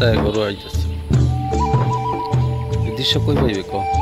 ରାସ୍ତା ଘରୁ ଆଇଛି ଦିଶ କହିପାରିବେ କ'ଣ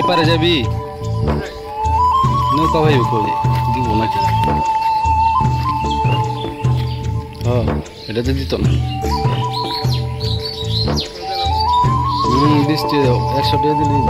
এপারে যাবি? নৌকা ভাই কই দিব নাকি? হ্যাঁ এটাতে দিত না। হুম, বৃষ্টি, একশো টাকা দিলেই